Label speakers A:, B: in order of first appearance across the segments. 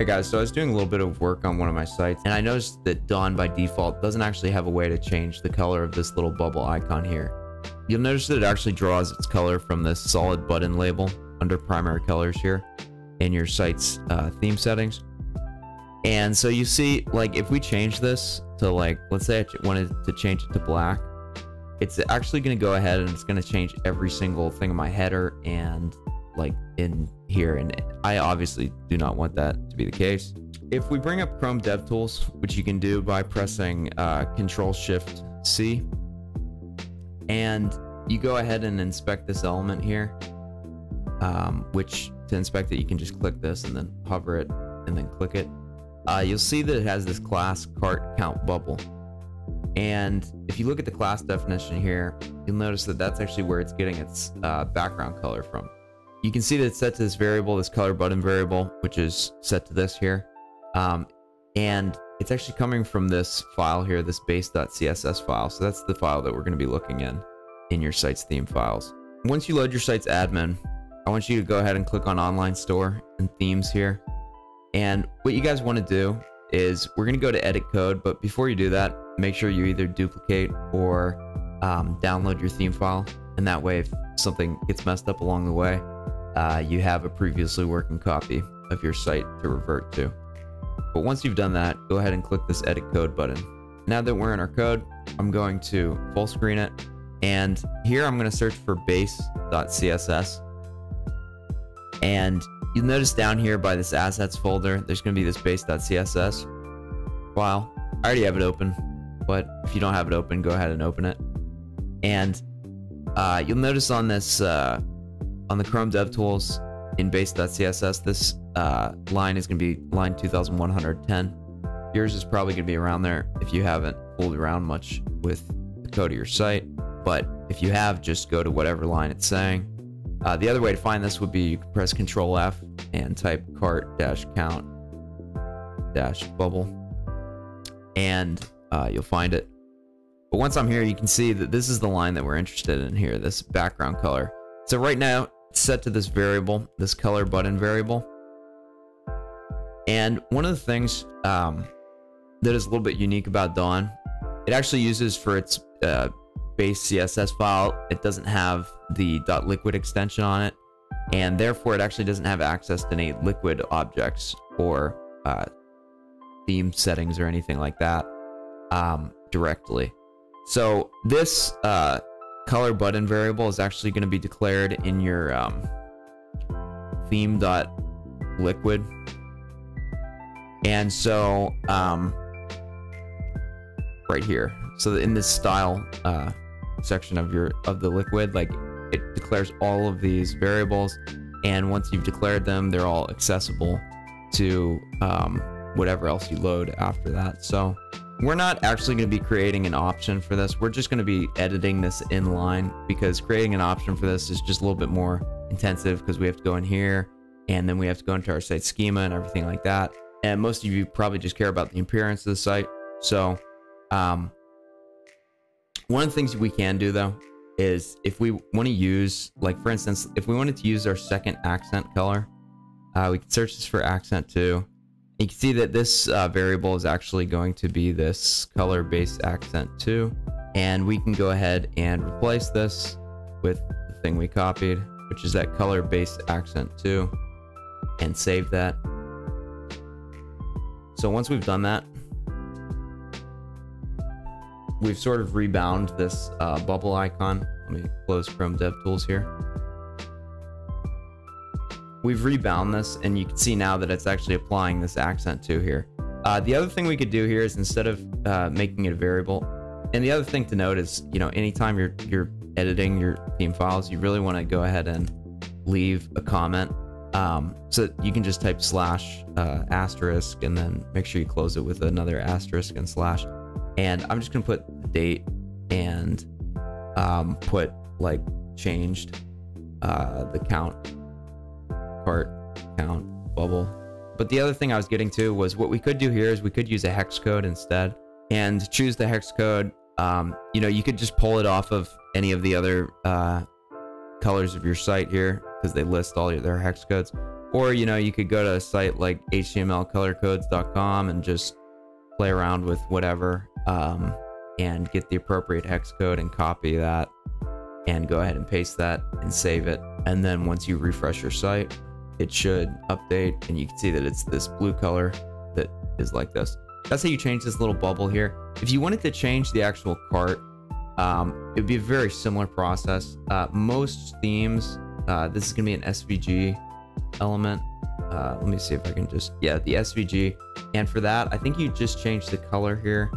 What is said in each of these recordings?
A: Hey guys, so I was doing a little bit of work on one of my sites and I noticed that Dawn by default doesn't actually have a way to change the color of this little bubble icon here. You'll notice that it actually draws its color from this solid button label under primary colors here in your site's uh, theme settings. And so you see, like, if we change this to like, let's say I wanted to change it to black, it's actually going to go ahead and it's going to change every single thing in my header and like in here. And I obviously do not want that to be the case. If we bring up Chrome DevTools, which you can do by pressing uh, Control Shift C, and you go ahead and inspect this element here, um, which to inspect it, you can just click this and then hover it and then click it. Uh, you'll see that it has this class cart count bubble. And if you look at the class definition here, you'll notice that that's actually where it's getting its uh, background color from. You can see that it's set to this variable, this color button variable, which is set to this here. Um, and it's actually coming from this file here, this base.css file. So that's the file that we're going to be looking in, in your site's theme files. Once you load your site's admin, I want you to go ahead and click on online store and themes here. And what you guys want to do is we're going to go to edit code, but before you do that, make sure you either duplicate or um, download your theme file. And that way, if something gets messed up along the way, uh, you have a previously working copy of your site to revert to. But once you've done that, go ahead and click this edit code button. Now that we're in our code, I'm going to full screen it. And here I'm going to search for base.css. And you'll notice down here by this assets folder, there's going to be this base.css file. I already have it open, but if you don't have it open, go ahead and open it. And uh, you'll notice on this uh, on the Chrome DevTools in base.css, this uh, line is going to be line 2110. Yours is probably going to be around there if you haven't fooled around much with the code of your site. But if you have, just go to whatever line it's saying. Uh, the other way to find this would be you press Control F and type cart dash count dash bubble, and uh, you'll find it. But once I'm here, you can see that this is the line that we're interested in here, this background color. So right now, set to this variable, this color button variable. And one of the things um, that is a little bit unique about Dawn, it actually uses for its uh, base CSS file, it doesn't have the .liquid extension on it, and therefore it actually doesn't have access to any liquid objects or uh, theme settings or anything like that um, directly. So this uh, color button variable is actually going to be declared in your um, theme.liquid. And so, um, right here. So in this style uh, section of your of the liquid, like it declares all of these variables, and once you've declared them, they're all accessible to um, whatever else you load after that. So we're not actually going to be creating an option for this. We're just going to be editing this in line because creating an option for this is just a little bit more intensive because we have to go in here and then we have to go into our site schema and everything like that. And most of you probably just care about the appearance of the site. So, um, one of the things we can do though is if we want to use, like for instance, if we wanted to use our second accent color, uh, we can search this for accent too you can see that this uh, variable is actually going to be this color base accent 2. And we can go ahead and replace this with the thing we copied, which is that color base accent 2, and save that. So once we've done that, we've sort of rebound this uh, bubble icon. Let me close Chrome DevTools here. We've rebound this and you can see now that it's actually applying this accent to here. Uh, the other thing we could do here is instead of uh, making it a variable, and the other thing to note is, you know, anytime you're you're editing your theme files, you really want to go ahead and leave a comment. Um, so you can just type slash uh, asterisk and then make sure you close it with another asterisk and slash. And I'm just gonna put the date and um, put like changed uh, the count cart count bubble. But the other thing I was getting to was what we could do here is we could use a hex code instead and choose the hex code. Um, you know, you could just pull it off of any of the other uh, colors of your site here because they list all their hex codes. Or, you know, you could go to a site like htmlcolorcodes.com and just play around with whatever um, and get the appropriate hex code and copy that and go ahead and paste that and save it. And then once you refresh your site, it should update and you can see that it's this blue color that is like this. That's how you change this little bubble here. If you wanted to change the actual cart, um, it would be a very similar process. Uh, most themes, uh, this is going to be an SVG element. Uh, let me see if I can just, yeah, the SVG. And for that, I think you just change the color here.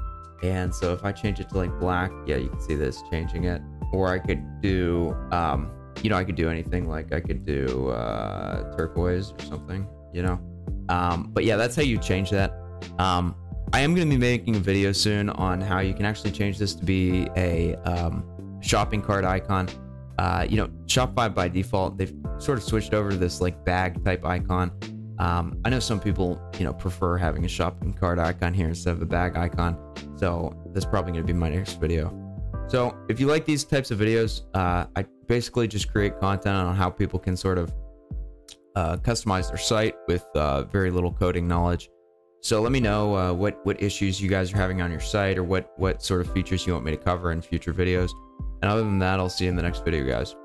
A: And so if I change it to like black, yeah, you can see this changing it. Or I could do, um, you know, I could do anything like I could do uh, turquoise or something, you know. Um, but yeah, that's how you change that. Um, I am going to be making a video soon on how you can actually change this to be a um, shopping cart icon. Uh, you know, Shopify by default, they've sort of switched over to this like bag type icon. Um, I know some people, you know, prefer having a shopping cart icon here instead of a bag icon. So that's probably going to be my next video. So if you like these types of videos, uh, I basically just create content on how people can sort of uh, customize their site with uh, very little coding knowledge. So let me know uh, what what issues you guys are having on your site or what what sort of features you want me to cover in future videos. And other than that, I'll see you in the next video, guys.